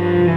Mm-hmm.